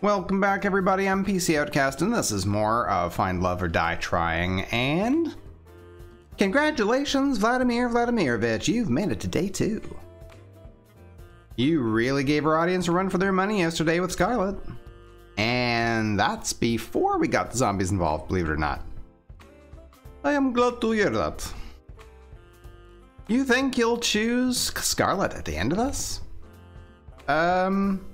Welcome back, everybody. I'm PC Outcast, and this is more of Find Love or Die Trying. And congratulations, Vladimir Vladimirovich, you've made it to day two. You really gave our audience a run for their money yesterday with Scarlet. And that's before we got the zombies involved, believe it or not. I am glad to hear that. You think you'll choose Scarlet at the end of this? Um,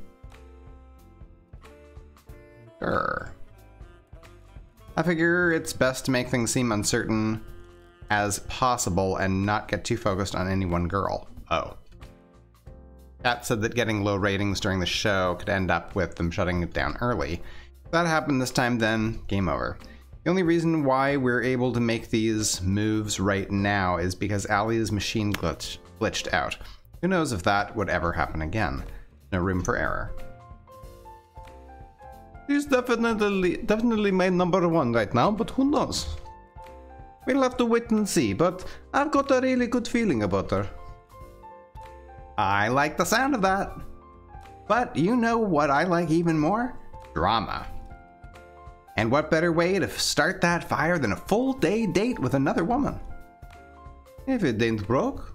Sure. I figure it's best to make things seem uncertain as possible and not get too focused on any one girl. Oh. That said that getting low ratings during the show could end up with them shutting it down early. If that happened this time, then game over. The only reason why we're able to make these moves right now is because Ali's machine glitch, glitched out. Who knows if that would ever happen again? No room for error. He's definitely definitely my number one right now, but who knows? We'll have to wait and see, but I've got a really good feeling about her. I like the sound of that. But you know what I like even more? Drama. And what better way to start that fire than a full day date with another woman? If it ain't broke.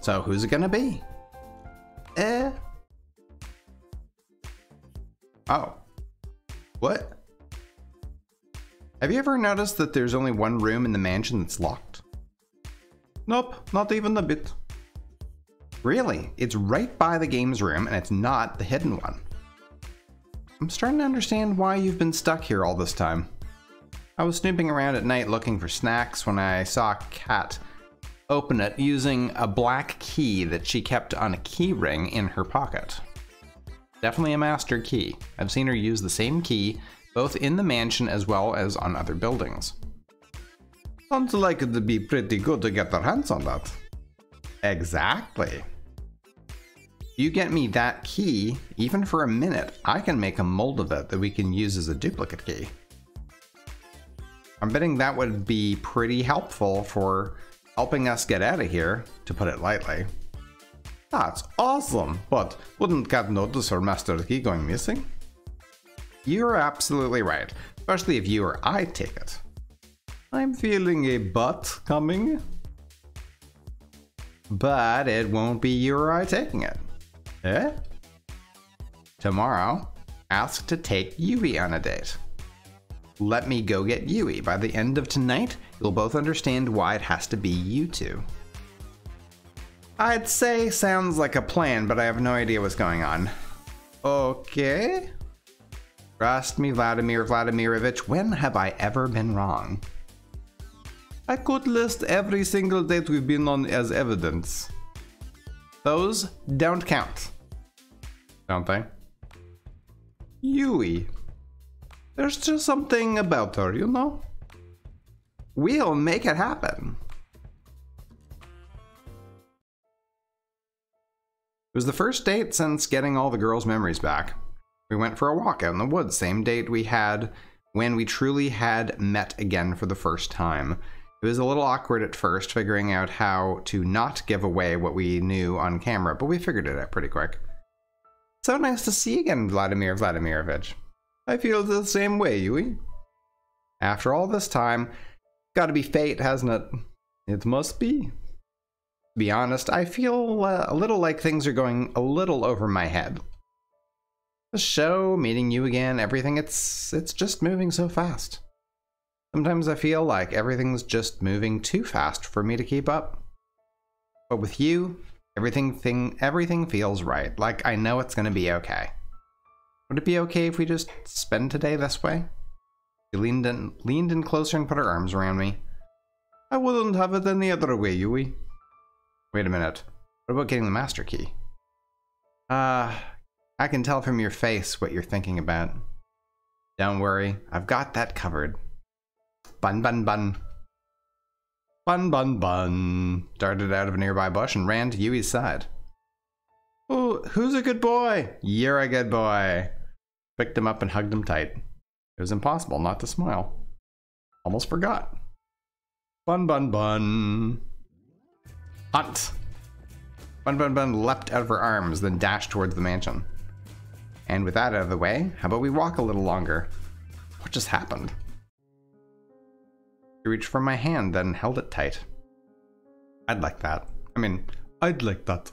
So who's it gonna be? Eh, Oh. What? Have you ever noticed that there's only one room in the mansion that's locked? Nope, not even a bit. Really? It's right by the games room and it's not the hidden one. I'm starting to understand why you've been stuck here all this time. I was snooping around at night looking for snacks when I saw Kat open it using a black key that she kept on a keyring in her pocket. Definitely a master key. I've seen her use the same key both in the mansion as well as on other buildings. Sounds like it'd be pretty good to get their hands on that. Exactly. You get me that key, even for a minute, I can make a mold of it that we can use as a duplicate key. I'm betting that would be pretty helpful for helping us get out of here, to put it lightly. That's awesome, but wouldn't Kat notice her master key going missing? You're absolutely right, especially if you or I take it. I'm feeling a but coming. But it won't be you or I taking it. Eh? Tomorrow, ask to take Yui on a date. Let me go get Yui. By the end of tonight, you'll both understand why it has to be you two. I'd say sounds like a plan, but I have no idea what's going on. Okay. Trust me, Vladimir Vladimirovich, when have I ever been wrong? I could list every single date we've been on as evidence. Those don't count. Don't they? Yui. There's just something about her, you know? We'll make it happen. Was the first date since getting all the girls' memories back. We went for a walk out in the woods, same date we had when we truly had met again for the first time. It was a little awkward at first, figuring out how to not give away what we knew on camera, but we figured it out pretty quick. So nice to see you again, Vladimir Vladimirovich. I feel the same way, Yui. After all this time, gotta be fate, hasn't it? It must be be honest, I feel uh, a little like things are going a little over my head. The show, meeting you again, everything, it's it's just moving so fast. Sometimes I feel like everything's just moving too fast for me to keep up. But with you, everything thing everything feels right, like I know it's gonna be okay. Would it be okay if we just spend today this way? She leaned in leaned in closer and put her arms around me. I wouldn't have it any other way, Yui. Wait a minute. What about getting the master key? Uh, I can tell from your face what you're thinking about. Don't worry, I've got that covered. Bun bun bun. Bun bun bun. Darted out of a nearby bush and ran to Yui's side. Oh, who's a good boy? You're a good boy. Picked him up and hugged him tight. It was impossible not to smile. Almost forgot. Bun bun bun. Hunt! Bun Bun Bun leapt out of her arms, then dashed towards the mansion. And with that out of the way, how about we walk a little longer? What just happened? He reached for my hand, then held it tight. I'd like that. I mean, I'd like that.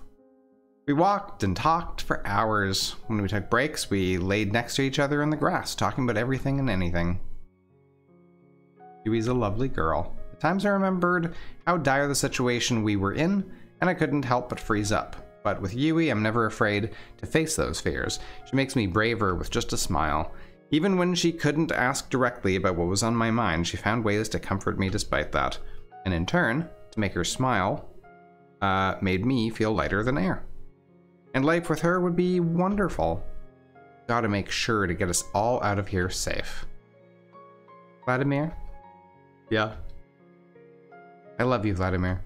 We walked and talked for hours. When we took breaks, we laid next to each other in the grass, talking about everything and anything. Yui's a lovely girl. Times I remembered how dire the situation we were in, and I couldn't help but freeze up. But with Yui, I'm never afraid to face those fears. She makes me braver with just a smile. Even when she couldn't ask directly about what was on my mind, she found ways to comfort me despite that. And in turn, to make her smile, uh, made me feel lighter than air. And life with her would be wonderful. Gotta make sure to get us all out of here safe. Vladimir? Yeah. I love you, Vladimir.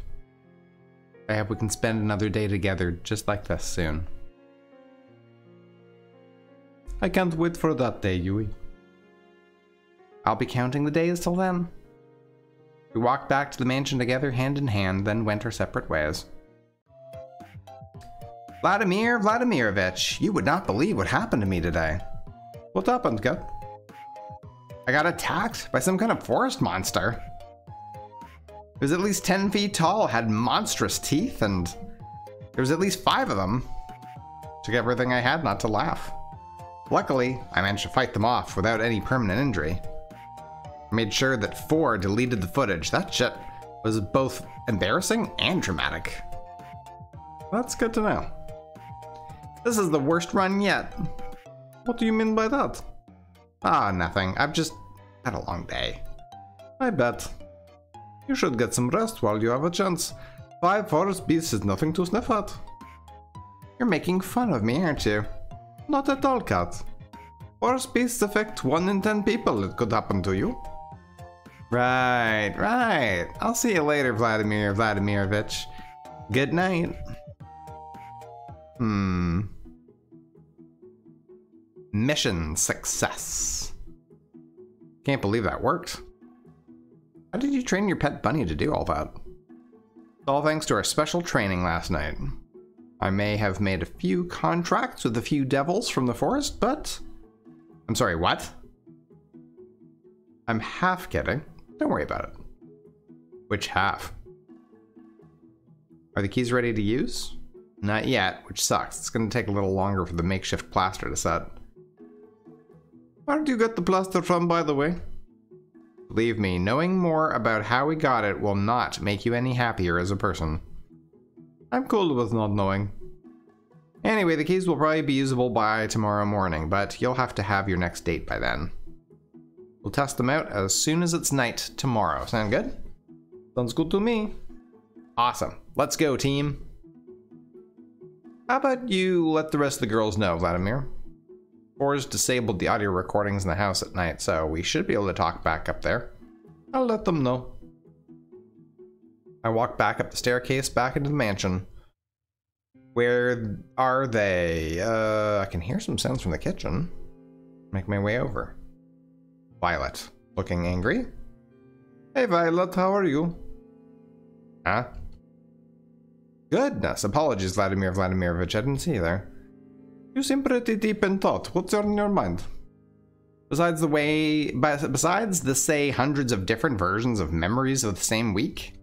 I hope we can spend another day together just like this soon. I can't wait for that day, Yui. I'll be counting the days till then. We walked back to the mansion together hand in hand, then went our separate ways. Vladimir Vladimirovich, you would not believe what happened to me today. What happened, Kat? I got attacked by some kind of forest monster. It was at least 10 feet tall, had monstrous teeth, and there was at least five of them. Took everything I had not to laugh. Luckily, I managed to fight them off without any permanent injury. I made sure that 4 deleted the footage. That shit was both embarrassing and dramatic. That's good to know. This is the worst run yet. What do you mean by that? Ah, nothing. I've just had a long day. I bet. You should get some rest while you have a chance. Five forest beasts is nothing to sniff at. You're making fun of me, aren't you? Not at all, Kat. Forest beasts affect 1 in 10 people. It could happen to you. Right, right. I'll see you later, Vladimir Vladimirovich. Good night. Hmm. Mission success. Can't believe that worked. How did you train your pet bunny to do all that? All thanks to our special training last night. I may have made a few contracts with a few devils from the forest, but... I'm sorry, what? I'm half kidding. Don't worry about it. Which half? Are the keys ready to use? Not yet, which sucks. It's going to take a little longer for the makeshift plaster to set. Where did you get the plaster from, by the way? Believe me, knowing more about how we got it will not make you any happier as a person. I'm cool with not knowing. Anyway, the keys will probably be usable by tomorrow morning, but you'll have to have your next date by then. We'll test them out as soon as it's night tomorrow. Sound good? Sounds good to me. Awesome. Let's go, team. How about you let the rest of the girls know, Vladimir? Four's disabled the audio recordings in the house at night, so we should be able to talk back up there. I'll let them know. I walk back up the staircase back into the mansion. Where are they? Uh, I can hear some sounds from the kitchen. Make my way over. Violet, looking angry. Hey Violet, how are you? Huh? Goodness, apologies Vladimir Vladimirovich, I didn't see you there. You seem pretty deep in thought. What's on your mind? Besides the way, besides the say hundreds of different versions of memories of the same week,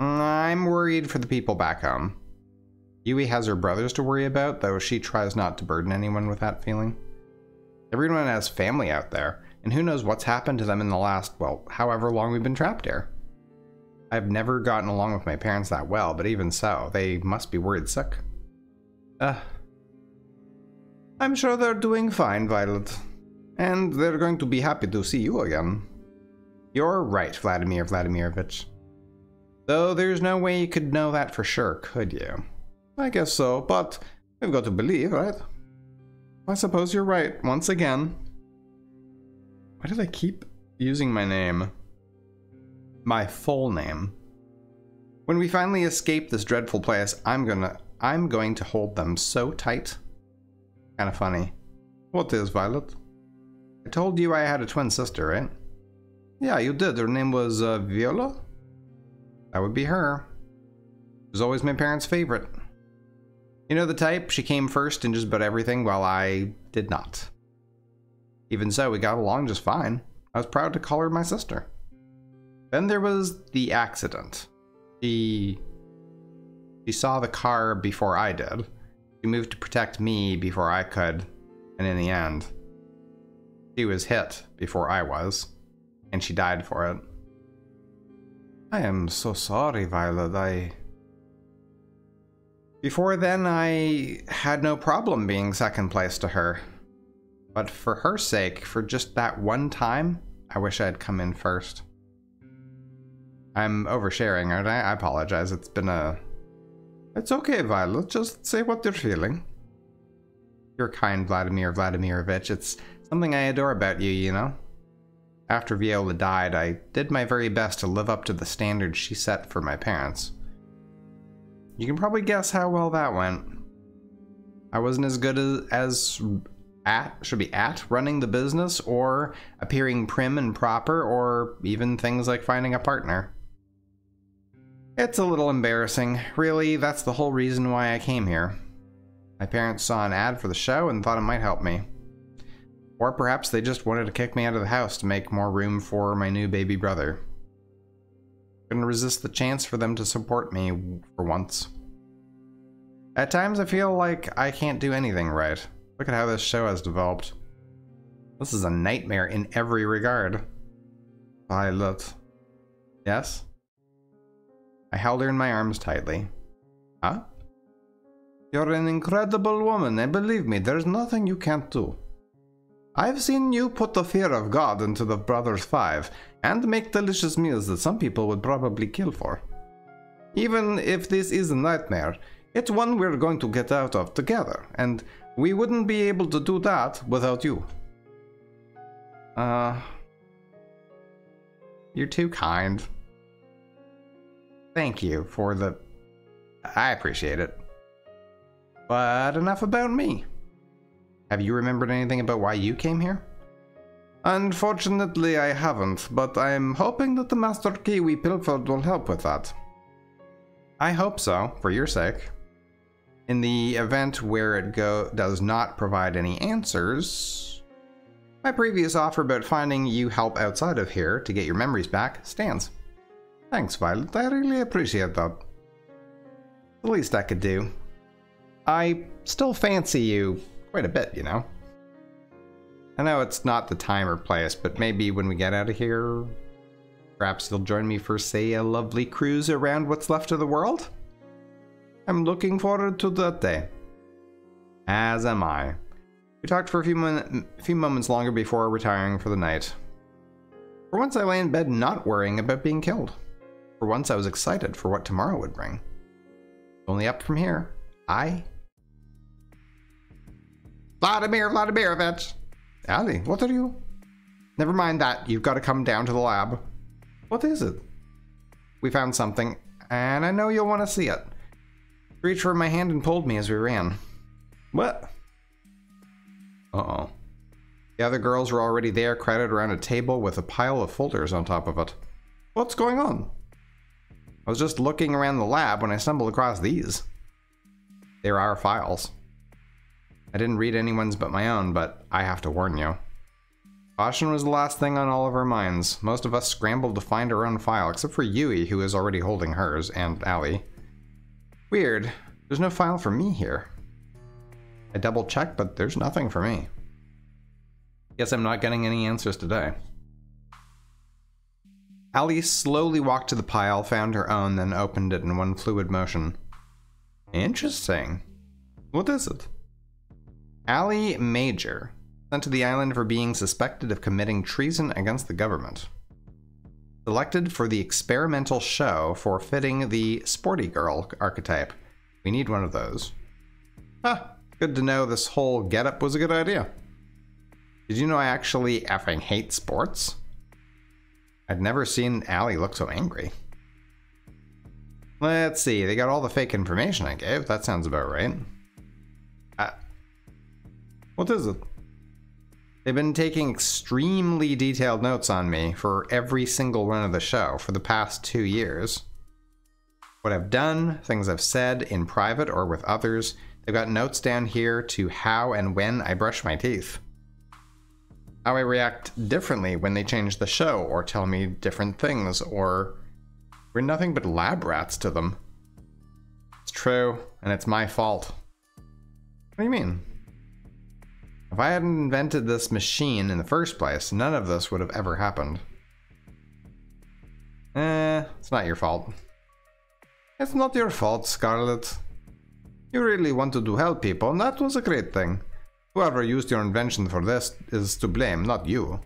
I'm worried for the people back home. Yui has her brothers to worry about, though she tries not to burden anyone with that feeling. Everyone has family out there, and who knows what's happened to them in the last, well, however long we've been trapped here. I've never gotten along with my parents that well, but even so, they must be worried sick. Uh, I'm sure they're doing fine, Violet. And they're going to be happy to see you again. You're right, Vladimir Vladimirovich. Though there's no way you could know that for sure, could you? I guess so, but we've got to believe, right? I suppose you're right, once again. Why did I keep using my name? My full name. When we finally escape this dreadful place, I'm gonna I'm going to hold them so tight. Kinda funny. What is, Violet? I told you I had a twin sister, right? Yeah, you did. Her name was uh, Viola? That would be her. She was always my parents' favorite. You know the type? She came first in just about everything while I did not. Even so, we got along just fine. I was proud to call her my sister. Then there was the accident. She she saw the car before I did. She moved to protect me before I could, and in the end, she was hit before I was, and she died for it. I am so sorry, Violet. I. Before then, I had no problem being second place to her. But for her sake, for just that one time, I wish I had come in first. I'm oversharing, aren't I? I apologize. It's been a. It's okay, Violet. Just say what you're feeling. You're kind, Vladimir Vladimirovich. It's something I adore about you, you know? After Viola died, I did my very best to live up to the standards she set for my parents. You can probably guess how well that went. I wasn't as good as, as at, should be at, running the business, or appearing prim and proper, or even things like finding a partner. It's a little embarrassing. Really, that's the whole reason why I came here. My parents saw an ad for the show and thought it might help me. Or perhaps they just wanted to kick me out of the house to make more room for my new baby brother. Couldn't resist the chance for them to support me for once. At times I feel like I can't do anything right. Look at how this show has developed. This is a nightmare in every regard. Violet. Yes? I held her in my arms tightly. Huh? You're an incredible woman, and believe me, there's nothing you can't do. I've seen you put the fear of God into the Brothers Five, and make delicious meals that some people would probably kill for. Even if this is a nightmare, it's one we're going to get out of together, and we wouldn't be able to do that without you. Uh... You're too kind. Thank you for the... I appreciate it. But enough about me. Have you remembered anything about why you came here? Unfortunately, I haven't, but I'm hoping that the master key we pilfered will help with that. I hope so, for your sake. In the event where it go does not provide any answers, my previous offer about finding you help outside of here to get your memories back stands. Thanks, Violet. I really appreciate that. The least I could do. I still fancy you quite a bit, you know? I know it's not the time or place, but maybe when we get out of here, perhaps you'll join me for, say, a lovely cruise around what's left of the world? I'm looking forward to that day. As am I. We talked for a few, few moments longer before retiring for the night. For once, I lay in bed not worrying about being killed. For once, I was excited for what tomorrow would bring. Only up from here. I Vladimir Vladimirovich! Ali, what are you? Never mind that. You've got to come down to the lab. What is it? We found something, and I know you'll want to see it. Reached for my hand and pulled me as we ran. What? Uh-oh. The other girls were already there, crowded around a table with a pile of folders on top of it. What's going on? I was just looking around the lab when I stumbled across these. There are our files. I didn't read anyone's but my own, but I have to warn you. Caution was the last thing on all of our minds. Most of us scrambled to find our own file, except for Yui, who is already holding hers, and Ali. Weird. There's no file for me here. I double checked, but there's nothing for me. Guess I'm not getting any answers today. Ali slowly walked to the pile, found her own, then opened it in one fluid motion. Interesting. What is it? Ali Major, sent to the island for being suspected of committing treason against the government. Selected for the experimental show for fitting the sporty girl archetype. We need one of those. Huh, good to know this whole getup was a good idea. Did you know I actually effing hate sports? I'd never seen Ali look so angry. Let's see, they got all the fake information I gave. That sounds about right. Uh, what is it? They've been taking extremely detailed notes on me for every single run of the show for the past two years. What I've done, things I've said in private or with others, They've got notes down here to how and when I brush my teeth. How I react differently when they change the show or tell me different things or we're nothing but lab rats to them. It's true, and it's my fault. What do you mean? If I hadn't invented this machine in the first place, none of this would have ever happened. Eh, it's not your fault. It's not your fault, Scarlet. You really wanted to help people, and that was a great thing. Whoever used your invention for this is to blame, not you.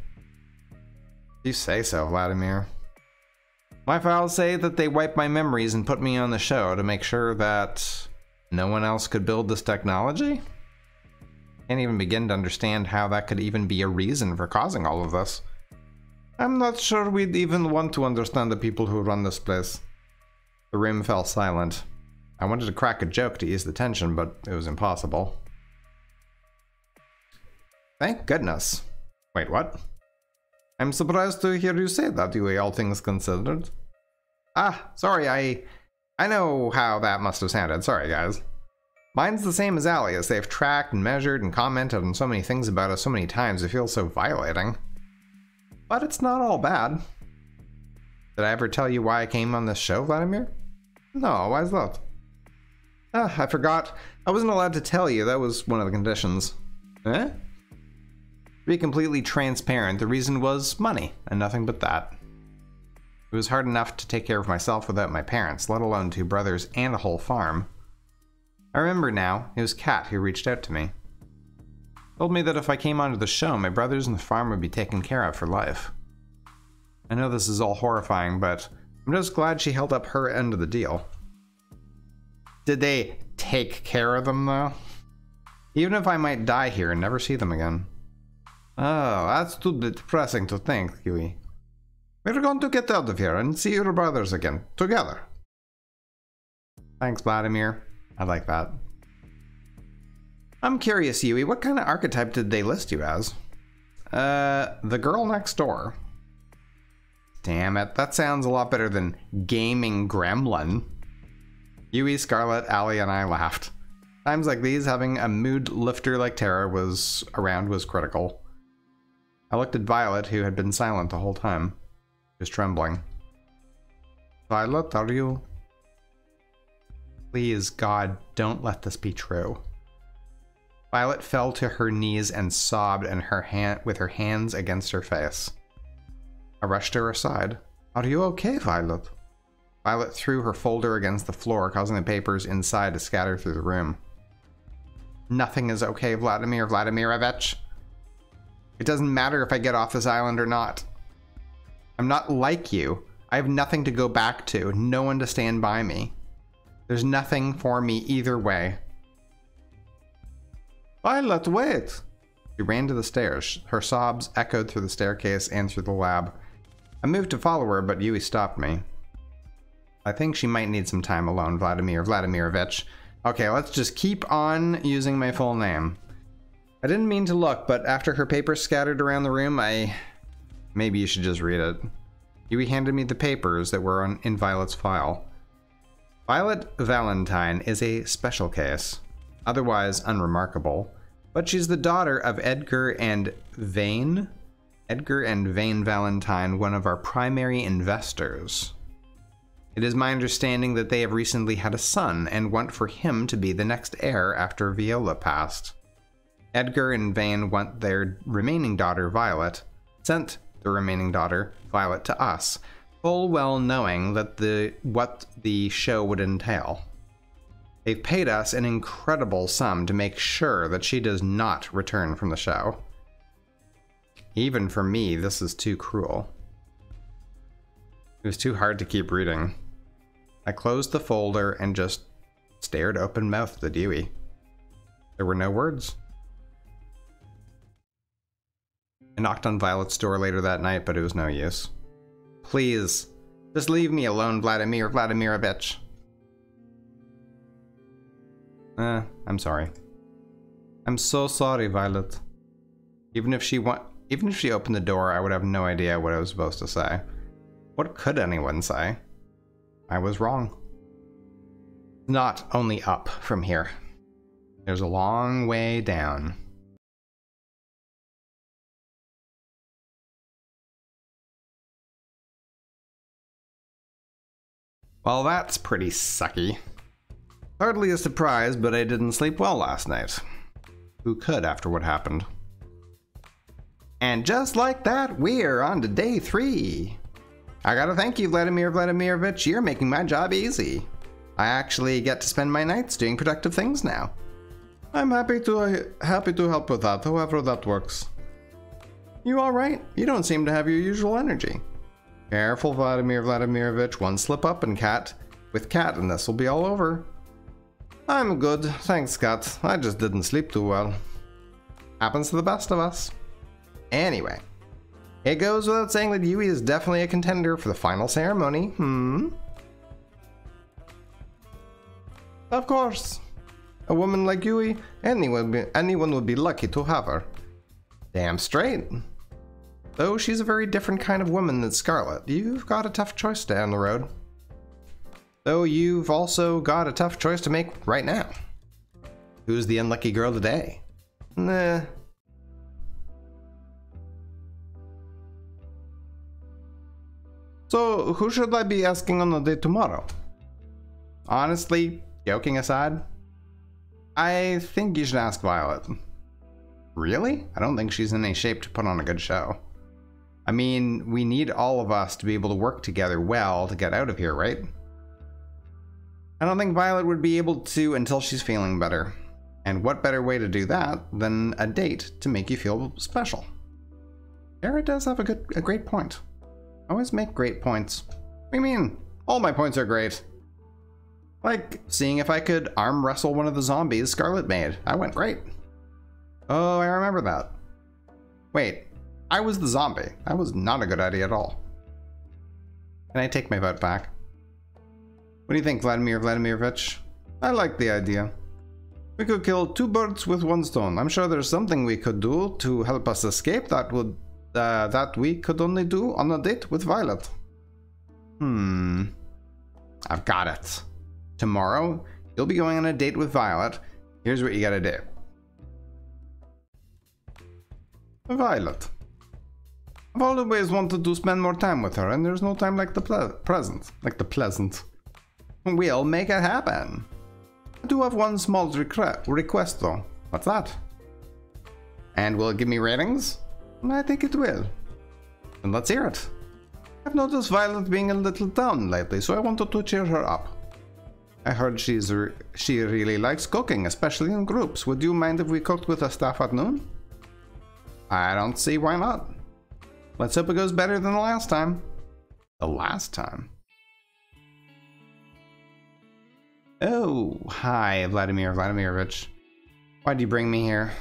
You say so, Vladimir. My files say that they wiped my memories and put me on the show to make sure that no one else could build this technology? Can't even begin to understand how that could even be a reason for causing all of this. I'm not sure we'd even want to understand the people who run this place. The room fell silent. I wanted to crack a joke to ease the tension, but it was impossible. Thank goodness. Wait, what? I'm surprised to hear you say that, Yui, all things considered. Ah, sorry, I... I know how that must have sounded. Sorry, guys. Mine's the same as Ali's. They've tracked and measured and commented on so many things about us so many times, it feels so violating. But it's not all bad. Did I ever tell you why I came on this show, Vladimir? No, why's that? Ah, I forgot. I wasn't allowed to tell you. That was one of the conditions. Eh? To be completely transparent, the reason was money, and nothing but that. It was hard enough to take care of myself without my parents, let alone two brothers and a whole farm. I remember now, it was Kat who reached out to me. Told me that if I came onto the show, my brothers and the farm would be taken care of for life. I know this is all horrifying, but I'm just glad she held up her end of the deal. Did they take care of them, though? Even if I might die here and never see them again. Oh, that's too depressing to think, Yui. We're going to get out of here and see your brothers again, together. Thanks, Vladimir. I like that. I'm curious, Yui, what kind of archetype did they list you as? Uh, the girl next door. Damn it, that sounds a lot better than gaming gremlin. Yui, Scarlet, Ali, and I laughed. Times like these, having a mood lifter like Tara was around was critical. I looked at Violet, who had been silent the whole time. Was trembling. Violet, are you? Please, God, don't let this be true. Violet fell to her knees and sobbed and her hand with her hands against her face. I rushed her aside. Are you okay, Violet? Violet threw her folder against the floor, causing the papers inside to scatter through the room. Nothing is okay, Vladimir Vladimirovich. It doesn't matter if I get off this island or not. I'm not like you. I have nothing to go back to, no one to stand by me. There's nothing for me either way. Violet, wait! She ran to the stairs. Her sobs echoed through the staircase and through the lab. I moved to follow her, but Yui stopped me. I think she might need some time alone, Vladimir Vladimirovich. Okay, let's just keep on using my full name. I didn't mean to look, but after her papers scattered around the room, I... Maybe you should just read it. Yui handed me the papers that were on, in Violet's file. Violet Valentine is a special case, otherwise unremarkable, but she's the daughter of Edgar and Vane? Edgar and Vane Valentine, one of our primary investors. It is my understanding that they have recently had a son and want for him to be the next heir after Viola passed. Edgar and Vane want their remaining daughter, Violet, sent the remaining daughter, Violet, to us, full well knowing that the what the show would entail. They've paid us an incredible sum to make sure that she does not return from the show. Even for me, this is too cruel. It was too hard to keep reading. I closed the folder and just stared open mouthed at Yui. There were no words. I knocked on Violet's door later that night, but it was no use. Please, just leave me alone, Vladimir Vladimirovich. Eh, I'm sorry. I'm so sorry, Violet. Even if she wa- even if she opened the door, I would have no idea what I was supposed to say. What could anyone say? I was wrong. Not only up from here. There's a long way down. Well, that's pretty sucky. Hardly a surprise, but I didn't sleep well last night. Who could after what happened? And just like that, we're on to day three. I gotta thank you, Vladimir Vladimirovich. You're making my job easy. I actually get to spend my nights doing productive things now. I'm happy to uh, happy to help with that, however that works. You alright? You don't seem to have your usual energy. Careful, Vladimir Vladimirovich. One slip up and cat with cat, and this will be all over. I'm good, thanks, Kat. I just didn't sleep too well. Happens to the best of us. Anyway, it goes without saying that Yui is definitely a contender for the final ceremony. Hmm. Of course. A woman like Yui, anyone, be, anyone would be lucky to have her. Damn straight. Though she's a very different kind of woman than Scarlet, you've got a tough choice down the road. Though you've also got a tough choice to make right now. Who's the unlucky girl today? Nah. So, who should I be asking on the date tomorrow? Honestly, joking aside, I think you should ask Violet. Really? I don't think she's in any shape to put on a good show. I mean, we need all of us to be able to work together well to get out of here, right? I don't think Violet would be able to until she's feeling better. And what better way to do that than a date to make you feel special? Sarah does have a good, a great point. always make great points. You mean? All my points are great. Like seeing if I could arm wrestle one of the zombies Scarlet made. That went great. Oh, I remember that. Wait, I was the zombie. That was not a good idea at all. Can I take my vote back? What do you think, Vladimir Vladimirovich? I like the idea. We could kill two birds with one stone. I'm sure there's something we could do to help us escape that would uh, that we could only do on a date with Violet. Hmm. I've got it. Tomorrow, you'll be going on a date with Violet. Here's what you gotta do. Violet. I've always wanted to spend more time with her, and there's no time like the present. Like the pleasant. We'll make it happen. I do have one small request though. What's that? And will it give me ratings? I think it will. Then let's hear it. I've noticed Violet being a little down lately, so I wanted to cheer her up. I heard she's re she really likes cooking, especially in groups. Would you mind if we cooked with the staff at noon? I don't see why not. Let's hope it goes better than the last time. The last time? Oh, hi, Vladimir Vladimirovich. Why'd you bring me here?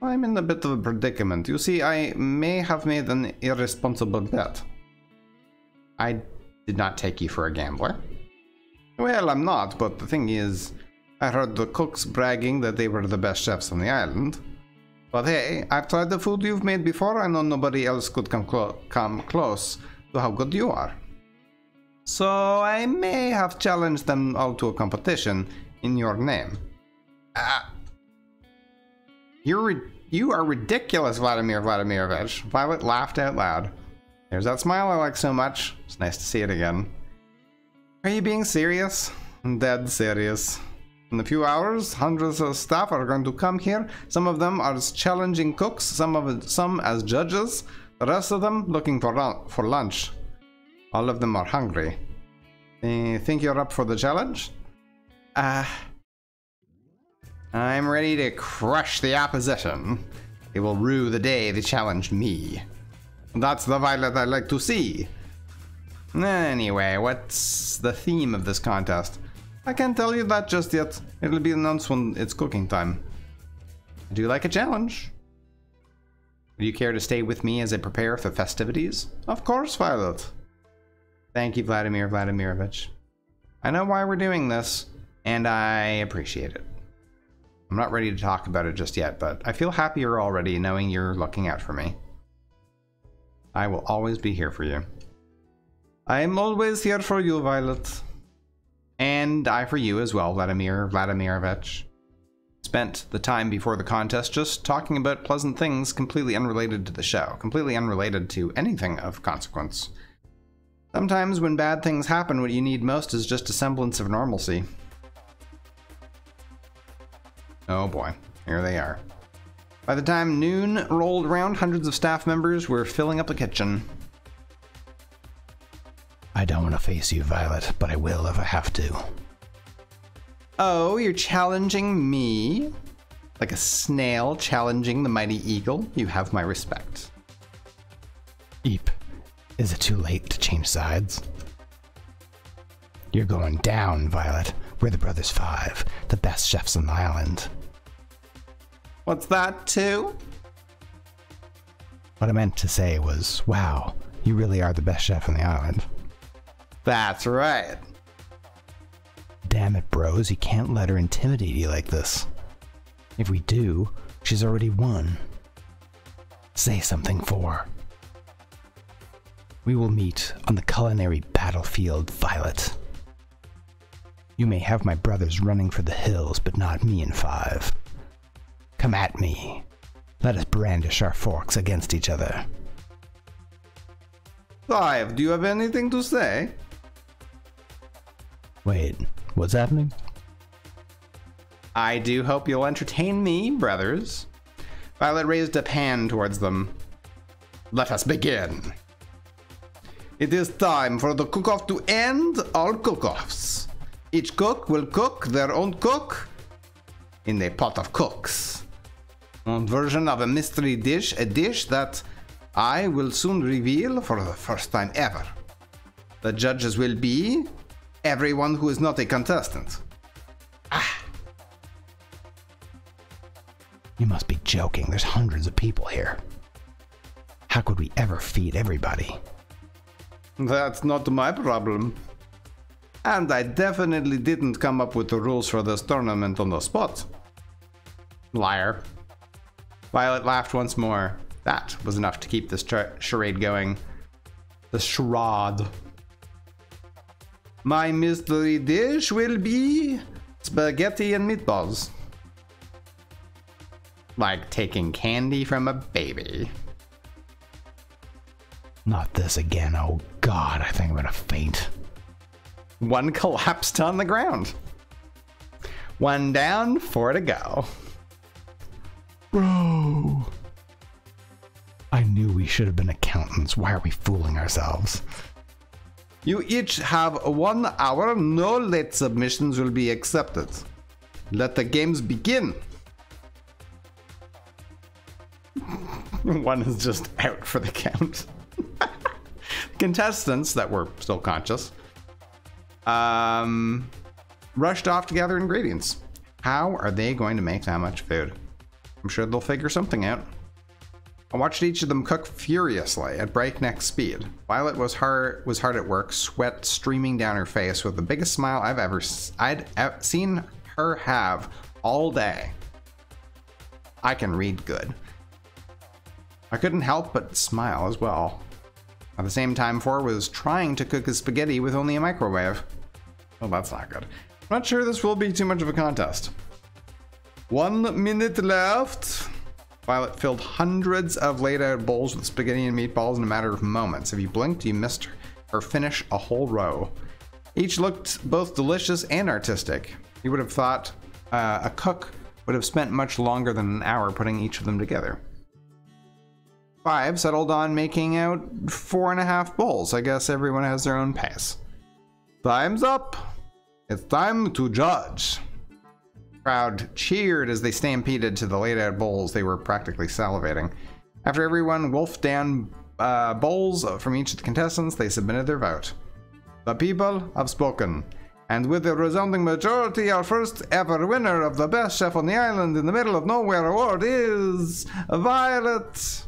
I'm in a bit of a predicament. You see, I may have made an irresponsible bet. I did not take you for a gambler. Well, I'm not, but the thing is, I heard the cooks bragging that they were the best chefs on the island. But hey, I've tried the food you've made before, I know nobody else could come, clo come close to how good you are. So I may have challenged them all to a competition in your name. Ah. You're you are ridiculous, Vladimir Vladimirovich. Violet laughed out loud. There's that smile I like so much. It's nice to see it again. Are you being serious? Dead serious. In a few hours, hundreds of staff are going to come here. Some of them are challenging cooks, some of some as judges, the rest of them looking for for lunch. All of them are hungry. Think you're up for the challenge? Ah. Uh, I'm ready to crush the opposition. It will rue the day they challenged me. That's the Violet I like to see. Anyway, what's the theme of this contest? I can't tell you that just yet. It'll be announced when it's cooking time. I do like a challenge. Do you care to stay with me as I prepare for festivities? Of course, Violet. Thank you, Vladimir Vladimirovich. I know why we're doing this, and I appreciate it. I'm not ready to talk about it just yet, but I feel happier already knowing you're looking out for me. I will always be here for you. I'm always here for you, Violet. And I for you as well, Vladimir Vladimirovich. spent the time before the contest just talking about pleasant things completely unrelated to the show, completely unrelated to anything of consequence. Sometimes when bad things happen, what you need most is just a semblance of normalcy. Oh boy, here they are. By the time noon rolled around, hundreds of staff members were filling up the kitchen. I don't want to face you, Violet, but I will if I have to. Oh, you're challenging me? Like a snail challenging the mighty eagle? You have my respect. Eep, is it too late to change sides? You're going down, Violet. We're the Brothers Five, the best chefs on the island. What's that, too? What I meant to say was, wow, you really are the best chef on the island. That's right. Damn it, bros, you can't let her intimidate you like this. If we do, she's already won. Say something for. her. We will meet on the culinary battlefield, Violet. You may have my brothers running for the hills, but not me in five. Come at me. Let us brandish our forks against each other. Five, do you have anything to say? Wait, what's happening? I do hope you'll entertain me, brothers. Violet raised a hand towards them. Let us begin. It is time for the cook off to end all cook offs. Each cook will cook their own cook in a pot of cooks. One version of a mystery dish, a dish that I will soon reveal for the first time ever. The judges will be everyone who is not a contestant. Ah. You must be joking. There's hundreds of people here. How could we ever feed everybody? That's not my problem. And I definitely didn't come up with the rules for this tournament on the spot. Liar. Violet laughed once more. That was enough to keep this tra- charade going. The charade. My mystery dish will be spaghetti and meatballs. Like taking candy from a baby. Not this again. Oh god, I think I'm gonna faint. One collapsed on the ground. One down, four to go. Bro. I knew we should have been accountants. Why are we fooling ourselves? You each have one hour. No late submissions will be accepted. Let the games begin. one is just out for the count. Contestants that were still conscious um, rushed off to gather ingredients. How are they going to make that much food? I'm sure they'll figure something out. I watched each of them cook furiously at breakneck speed. Violet was hard was hard at work, sweat streaming down her face, with the biggest smile I've ever I'd seen her have all day. I can read good. I couldn't help but smile as well. At the same time, Four was trying to cook his spaghetti with only a microwave. Well, that's not good. I'm not sure this will be too much of a contest. One minute left. Violet filled hundreds of laid out bowls with spaghetti and meatballs in a matter of moments. If you blinked, you missed her finish a whole row. Each looked both delicious and artistic. You would have thought uh, a cook would have spent much longer than an hour putting each of them together. Five settled on making out four and a half bowls. I guess everyone has their own pace. Time's up. It's time to judge. Crowd cheered as they stampeded to the laid out bowls. They were practically salivating. After everyone wolfed down uh, bowls from each of the contestants, they submitted their vote. The people have spoken. And with a resounding majority, our first ever winner of the Best Chef on the Island in the Middle of Nowhere award is Violet.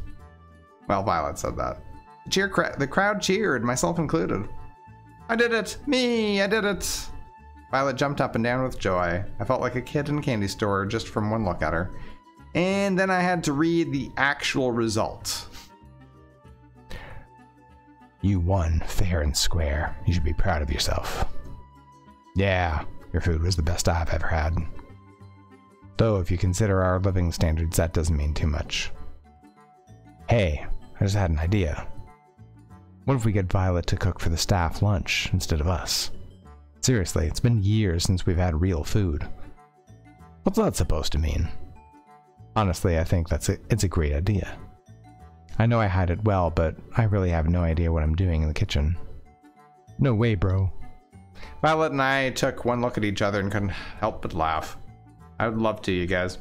Well, Violet said that. The, cheer cra- the crowd cheered, myself included. I did it! Me! I did it! Violet jumped up and down with joy. I felt like a kid in a candy store just from one look at her. And then I had to read the actual result. You won fair and square. You should be proud of yourself. Yeah, your food was the best I've ever had. Though, if you consider our living standards, that doesn't mean too much. Hey, I just had an idea. What if we get Violet to cook for the staff lunch instead of us? Seriously, it's been years since we've had real food. What's that supposed to mean? Honestly, I think that's a, it's a great idea. I know I hide it well, but I really have no idea what I'm doing in the kitchen. No way, bro. Violet and I took one look at each other and couldn't help but laugh. I would love to, you guys.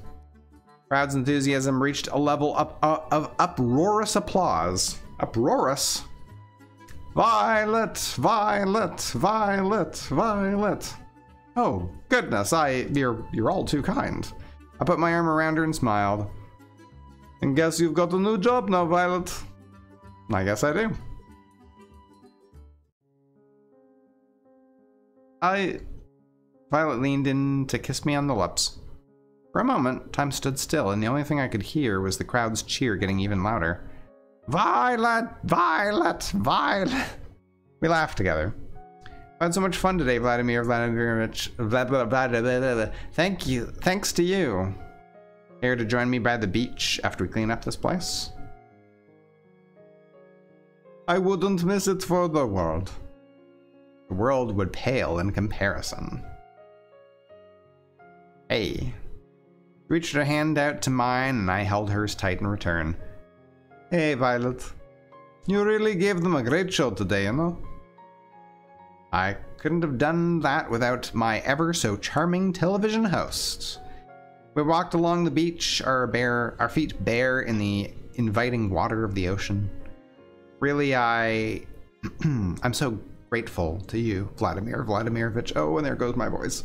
Crowd's enthusiasm reached a level up, uh, of uproarious applause. Uproarious? Violet, Violet, Violet, Violet. Oh, goodness, I, you're, you're all too kind. I put my arm around her and smiled. And guess you've got a new job now, Violet. I guess I do. I... Violet leaned in to kiss me on the lips. For a moment, time stood still, and the only thing I could hear was the crowd's cheer getting even louder. Violet! Violet! Violet! We laughed together. I had so much fun today, Vladimir Vladimirovich. Blah, blah, blah, blah, blah, blah. Thank you. Thanks to you. Here to join me by the beach after we clean up this place? I wouldn't miss it for the world. The world would pale in comparison. Hey. Reached her hand out to mine, and I held hers tight in return. Hey, Violet. You really gave them a great show today, you know? I couldn't have done that without my ever so charming television host. We walked along the beach, our bare, our feet bare in the inviting water of the ocean. Really, I, I'm so grateful to you, Vladimir Vladimirovich. Oh, and there goes my voice.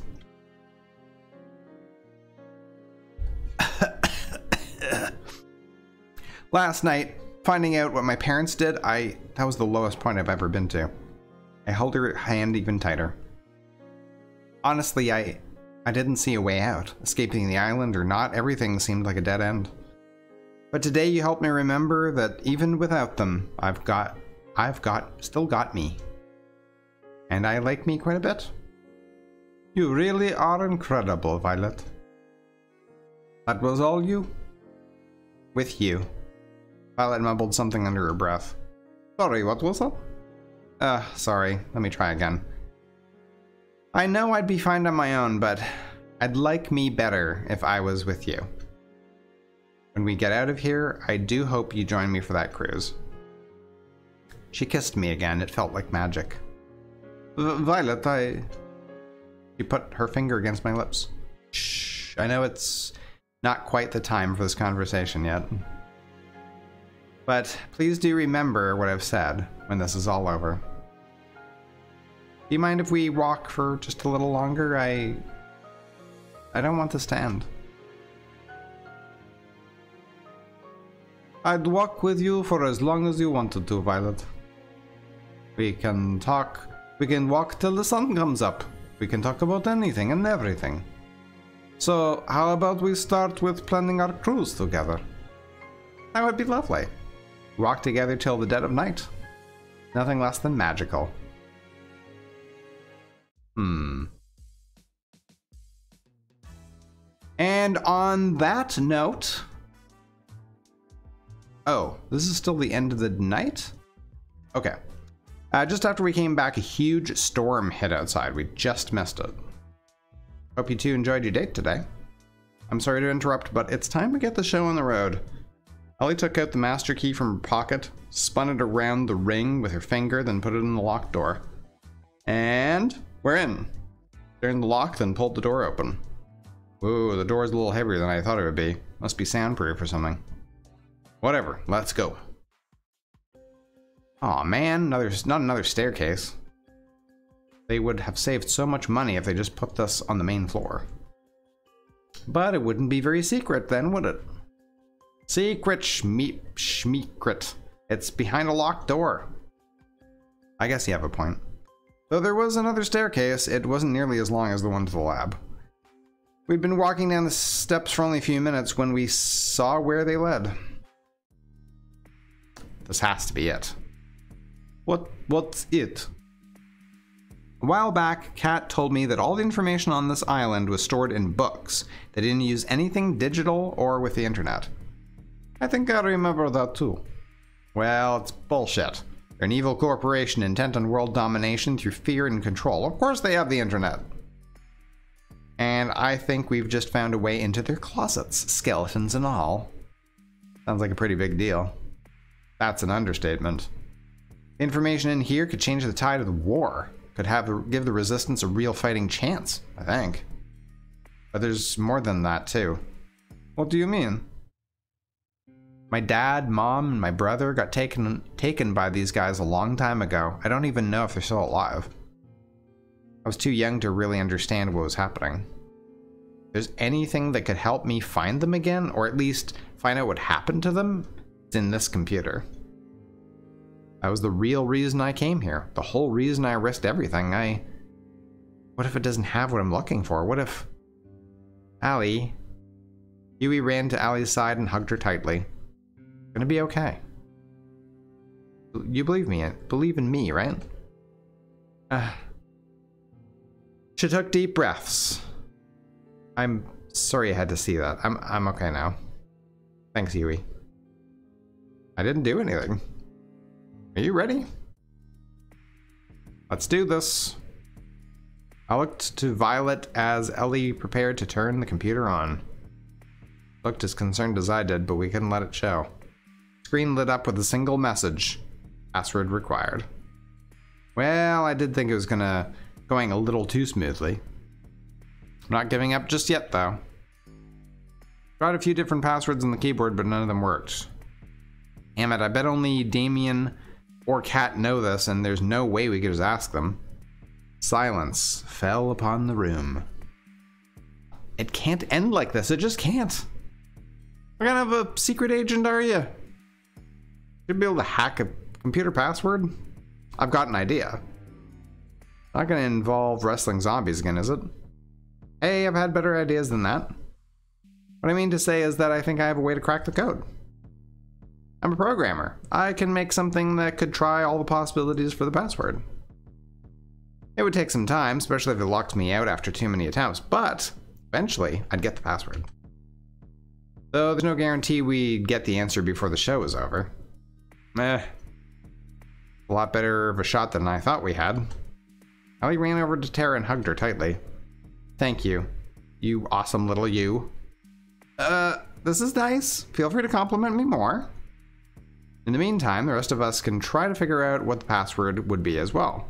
Last night, finding out what my parents did, I that was the lowest point I've ever been to. I held her hand even tighter. Honestly, I I didn't see a way out. Escaping the island or not, everything seemed like a dead end. But today you helped me remember that even without them, I've got I've got still got me. And I like me quite a bit. You really are incredible, Violet. That was all you? With you. Violet mumbled something under her breath. Sorry, what was that? Uh, sorry. Let me try again. I know I'd be fine on my own, but I'd like me better if I was with you. When we get out of here, I do hope you join me for that cruise. She kissed me again. It felt like magic. Violet, I... She put her finger against my lips. Shh. I know it's not quite the time for this conversation yet. But please do remember what I've said when this is all over. Do you mind if we walk for just a little longer? I... I don't want this to end. I'd walk with you for as long as you wanted to, Violet. We can talk. We can walk till the sun comes up. We can talk about anything and everything. So, how about we start with planning our cruise together? That would be lovely. Walk together till the dead of night. Nothing less than magical. Hmm. And on that note. Oh, this is still the end of the night? Okay. Uh, just after we came back, a huge storm hit outside. We just missed it. Hope you two enjoyed your date today. I'm sorry to interrupt, but it's time to get the show on the road. Ali took out the master key from her pocket, spun it around the ring with her finger, then put it in the locked door. And we're in. Turned the lock, then pulled the door open. Whoa, the door is a little heavier than I thought it would be. Must be soundproof or something. Whatever, let's go. Aw oh, man, another, not another staircase. They would have saved so much money if they just put this on the main floor. But it wouldn't be very secret then, would it? Secret schmeep schmeekrit. It's behind a locked door. I guess you have a point. Though there was another staircase, it wasn't nearly as long as the one to the lab. We'd been walking down the steps for only a few minutes when we saw where they led. This has to be it. What what's it? A while back, Kat told me that all the information on this island was stored in books. They didn't use anything digital or with the internet. I think I remember that too. Well, it's bullshit. An evil corporation intent on world domination through fear and control. Of course, they have the internet. And I think we've just found a way into their closets, skeletons and all. Sounds like a pretty big deal. That's an understatement. Information in here could change the tide of the war could have give the resistance a real fighting chance, I think. But there's more than that too. What do you mean? My dad, mom, and my brother got taken taken by these guys a long time ago. I don't even know if they're still alive. I was too young to really understand what was happening. If there's anything that could help me find them again, or at least find out what happened to them, it's in this computer. That was the real reason I came here. The whole reason I risked everything. I. What if it doesn't have what I'm looking for? What if. Ali. Yui ran to Ali's side and hugged her tightly. Gonna be okay. You believe me, believe in me, right? Uh, she took deep breaths. I'm sorry I had to see that. I'm I'm okay now. Thanks, Yui. I didn't do anything. Are you ready? Let's do this. I looked to Violet as Ali prepared to turn the computer on. Looked as concerned as I did, but we couldn't let it show. Screen lit up with a single message. Password required. Well, I did think it was gonna going a little too smoothly. I'm not giving up just yet, though. Tried a few different passwords on the keyboard, but none of them worked. Damn it, I bet only Damien or Kat know this, and there's no way we could just ask them. Silence fell upon the room. It can't end like this. It just can't. What kind of a secret agent are you? You'd be able to hack a computer password? I've got an idea. Not gonna involve wrestling zombies again, is it? Hey, I've had better ideas than that. What I mean to say is that I think I have a way to crack the code. I'm a programmer. I can make something that could try all the possibilities for the password. It would take some time, especially if it locked me out after too many attempts, but eventually I'd get the password. Though there's no guarantee we'd get the answer before the show was over. Eh. A lot better of a shot than I thought we had. Ali ran over to Tara and hugged her tightly. Thank you. You awesome little you. Uh, this is nice. Feel free to compliment me more. In the meantime, the rest of us can try to figure out what the password would be as well.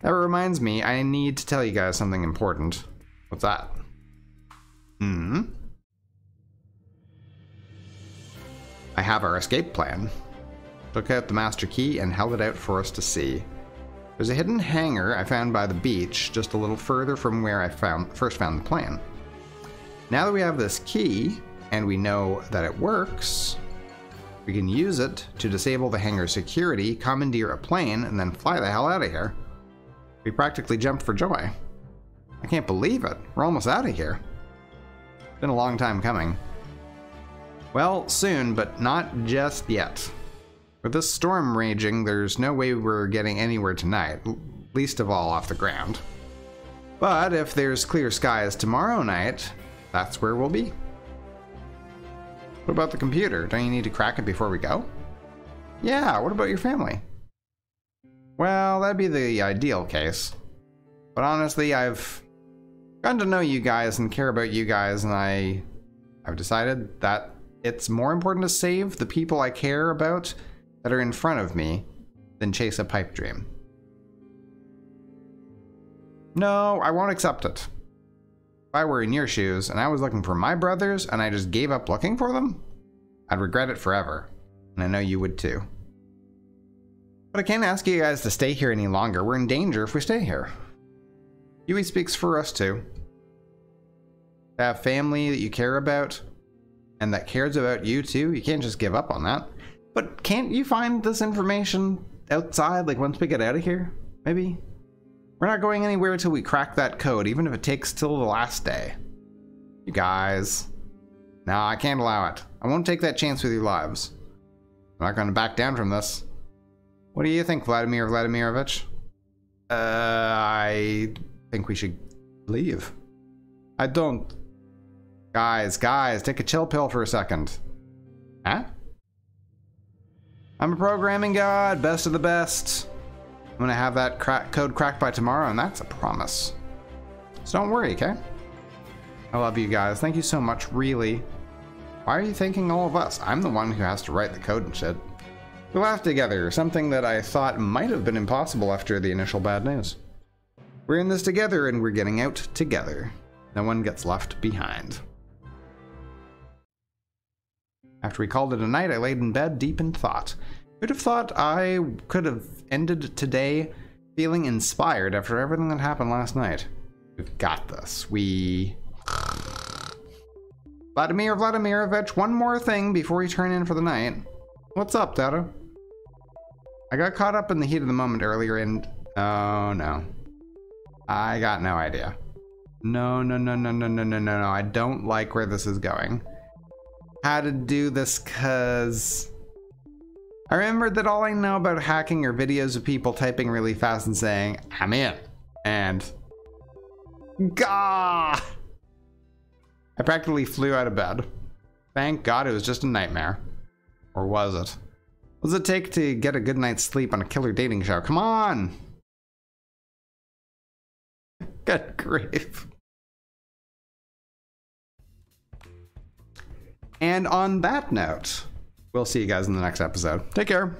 That reminds me, I need to tell you guys something important. What's that? Hmm? I have our escape plan. Took out the master key and held it out for us to see. There's a hidden hangar I found by the beach, just a little further from where I found, first found the plan. Now that we have this key, and we know that it works, we can use it to disable the hangar security, commandeer a plane, and then fly the hell out of here. We practically jumped for joy. I can't believe it. We're almost out of here. Been a long time coming. Well, soon, but not just yet. With this storm raging, there's no way we're getting anywhere tonight, least of all off the ground. But if there's clear skies tomorrow night, that's where we'll be. What about the computer? Don't you need to crack it before we go? Yeah, what about your family? Well, that'd be the ideal case. But honestly, I've gotten to know you guys and care about you guys, and I, I've decided that it's more important to save the people I care about that are in front of me than chase a pipe dream. No, I won't accept it. If I were in your shoes and I was looking for my brothers and I just gave up looking for them, I'd regret it forever. And I know you would too. But I can't ask you guys to stay here any longer. We're in danger if we stay here. Yui speaks for us too. To have family that you care about and that cares about you too, you can't just give up on that. But can't you find this information outside, like once we get out of here? Maybe? We're not going anywhere until we crack that code, even if it takes till the last day. You guys. No, I can't allow it. I won't take that chance with your lives. I'm not to back down from this. What do you think, Vladimir Vladimirovich? Uh, I think we should leave. I don't. Guys, guys, take a chill pill for a second. Huh? I'm a programming god, best of the best. I'm gonna have that crack code cracked by tomorrow, and that's a promise. So don't worry, okay? I love you guys. Thank you so much, really. Why are you thanking all of us? I'm the one who has to write the code and shit. We laughed together, something that I thought might have been impossible after the initial bad news. We're in this together and we're getting out together. No one gets left behind. After we called it a night, I laid in bed deep in thought. Who'd have thought I could have ended today feeling inspired after everything that happened last night? We've got this. We. Vladimir Vladimirovich, one more thing before we turn in for the night. What's up, Dada? I got caught up in the heat of the moment earlier and. Oh no. I got no idea. No, no, no, no, no, no, no, no, no. I don't like where this is going. How to do this because. I remember that all I know about hacking are videos of people typing really fast and saying, I'm in. And. Gah! I practically flew out of bed. Thank God it was just a nightmare. Or was it? What does it take to get a good night's sleep on a killer dating show? Come on! Good grief. And on that note, we'll see you guys in the next episode. Take care.